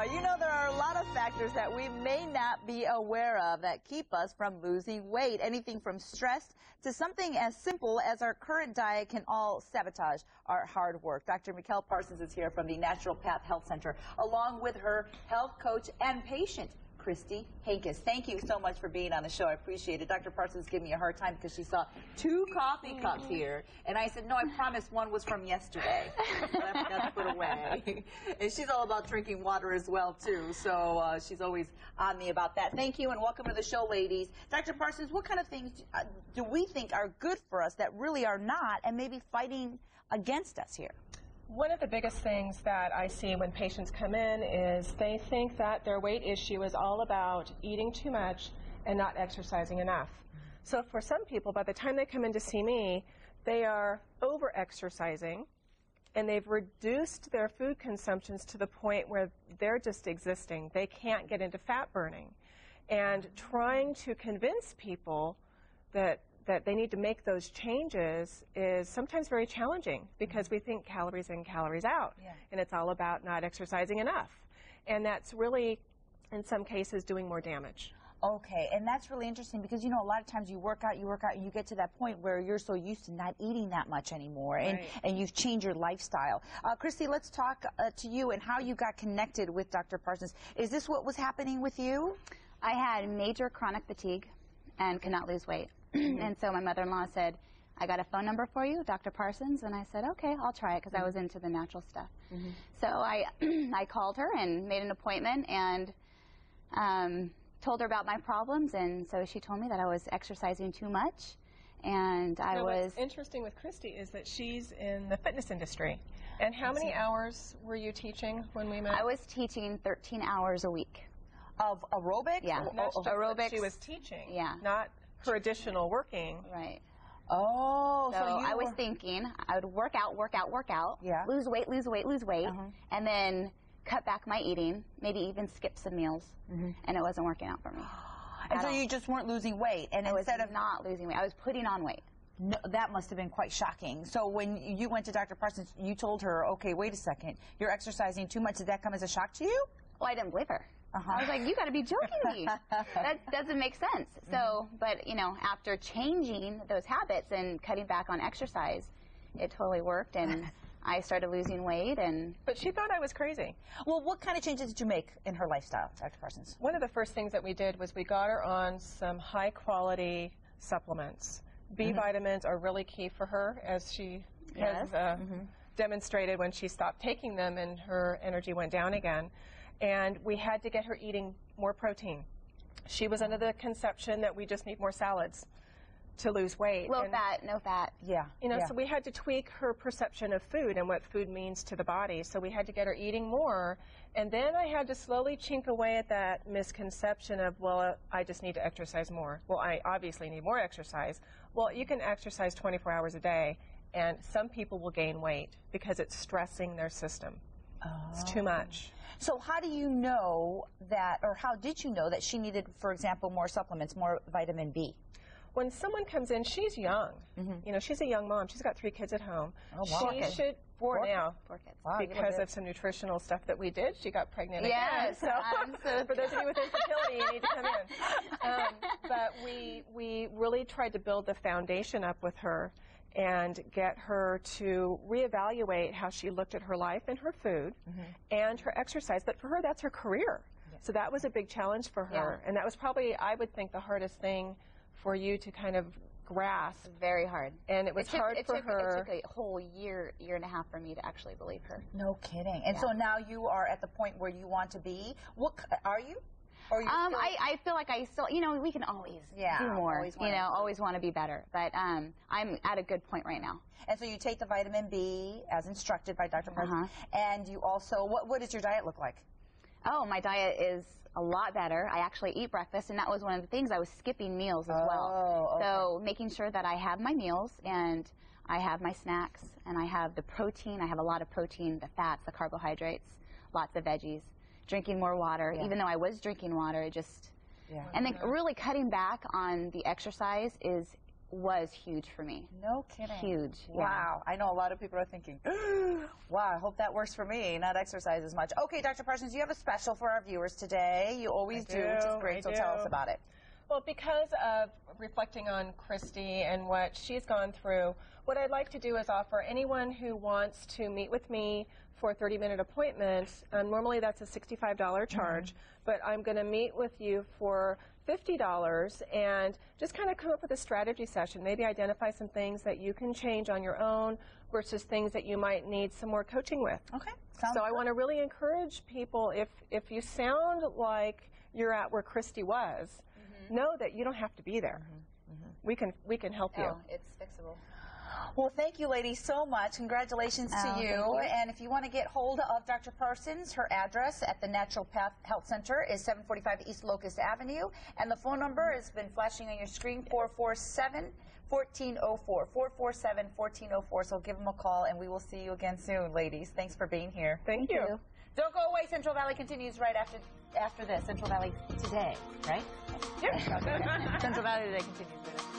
Oh, you know, there are a lot of factors that we may not be aware of that keep us from losing weight. Anything from stress to something as simple as our current diet can all sabotage our hard work. Dr. Mikell Parsons is here from the Natural Path Health Center, along with her health coach and patient. Kristie Hankes. Thank you so much for being on the show. I appreciate it. Dr. Parsons gave me a hard time because she saw two coffee cups here. And I said, no, I promise one was from yesterday. I forgot to put away. and she's all about drinking water as well, too. So uh, she's always on me about that. Thank you and welcome to the show, ladies. Dr. Parsons, what kind of things uh, do we think are good for us that really are not and maybe fighting against us here? One of the biggest things that I see when patients come in is they think that their weight issue is all about eating too much and not exercising enough. So for some people, by the time they come in to see me, they are over exercising and they've reduced their food consumptions to the point where they're just existing. They can't get into fat burning. And trying to convince people that that they need to make those changes is sometimes very challenging because we think calories in, calories out. Yeah. And it's all about not exercising enough. And that's really, in some cases, doing more damage. Okay, and that's really interesting because you know a lot of times you work out, you work out, and you get to that point where you're so used to not eating that much anymore, and Right. and you've changed your lifestyle. Uh, Kristie, let's talk uh, to you and how you got connected with Dr. Parsons. Is this what was happening with you? I had major chronic fatigue and could not lose weight. Mm-hmm. and so my mother-in-law said, I got a phone number for you, Dr. Parsons. And I said, okay, I'll try it because I was Mm-hmm. into the natural stuff. So I, I called her and made an appointment and um, told her about my problems. And so she told me that I was exercising too much. And I Now, was, what's interesting with Kristie is that she's in the fitness industry. And how many hours were you teaching when we met? I was teaching 13 hours a week. Of aerobics? Yeah. Oh, oh, aerobics. She was teaching. Yeah. Not her additional working. Right. oh, So, so, I was thinking I would work out, work out, work out, Yeah. lose weight, lose weight, lose weight, Uh-huh. and then cut back my eating, maybe even skip some meals, and it wasn't working out for me. and so all. you just weren't losing weight, and I was instead of not losing weight. I was putting on weight. No, that must have been quite shocking. So when you went to Dr. Parsons, you told her, okay, wait a second, you're exercising too much. Did that come as a shock to you? Well, I didn't believe her. Uh-huh. I was like, you got to be joking me. that doesn't make sense. So, but you know, after changing those habits and cutting back on exercise, it totally worked, and I started losing weight, and But she thought I was crazy. Well, what kind of changes did you make in her lifestyle, Dr. Parsons? One of the first things that we did was we got her on some high quality supplements. B Mm-hmm. vitamins are really key for her, as she has Yes. uh, demonstrated when she stopped taking them and her energy went down again. And we had to get her eating more protein. She was under the conception that we just need more salads to lose weight. low And- fat, no fat. Yeah. you know, yeah. so we had to tweak her perception of food and what food means to the body. So we had to get her eating more. And then I had to slowly chink away at that misconception of, well, I just need to exercise more. Well, I obviously need more exercise. Well, you can exercise 24 hours a day, and some people will gain weight because it's stressing their system. It's Oh. too much. So how do you know that, or how did you know that she needed, for example, more supplements, more vitamin B? when someone comes in, she's young. You know, she's a young mom. She's got three kids at home. Oh, wow. She Okay. should four, Four? now. Four kids. Wow, because of some nutritional stuff that we did, she got pregnant Yes, again. I'm so for those of you with infertility, you need to come in. Um, but we we really tried to build the foundation up with her and get her to reevaluate how she looked at her life and her food Mm-hmm. and her exercise. But for her, that's her career. So that was a big challenge for her, and that was probably, I would think, the hardest thing for you to kind of grasp. Very hard. And it was it took, hard it for took, her. It took a whole year, year and a half for me to actually believe her. No kidding. And so now you are at the point where you want to be. What are you? Or Um, I, I feel like I still, you know, we can always Yeah, do more. always you know, always want to be better. But um, I'm at a good point right now. and so you take the vitamin B as instructed by Dr. Parsons, Uh-huh. and you also what what does your diet look like? Oh, my diet is a lot better. I actually eat breakfast, and that was one of the things. I was skipping meals as well. Oh, okay. So making sure that I have my meals and I have my snacks and I have the protein. I have a lot of protein, the fats, the carbohydrates, lots of veggies. Drinking more water, Yeah. even though I was drinking water, it just Yeah. And then really cutting back on the exercise is was huge for me. No kidding. Huge, yeah. Wow. I know a lot of people are thinking, wow, I hope that works for me, not exercise as much. Okay, Dr. Parsons, you have a special for our viewers today. You always I do, which is great. I so tell us about it. Well, because of reflecting on Kristie and what she's gone through, what I'd like to do is offer anyone who wants to meet with me for a 30 minute appointment. Um, normally that's a $65 charge, but I'm going to meet with you for $50 and just kind of come up with a strategy session. Maybe identify some things that you can change on your own versus things that you might need some more coaching with. Okay. Sounds So I want to really encourage people if if you sound like you're at where Kristie was, know that you don't have to be there. Mm-hmm. Mm-hmm. We can we can help oh, you. Oh, it's fixable. Well, thank you, ladies, so much. Congratulations Oh, to thank you. you. And if you want to get hold of Dr. Parsons, her address at the Natural Path Health Center is 745 East Locust Avenue. And the phone number has been flashing on your screen 447 1404. 447 1404. So give them a call, and we will see you again soon, ladies. Thanks for being here. Thank, Thank you. you. Don't go away. Central Valley continues right after after this. Central Valley today, right? Yeah. Central Valley today continues.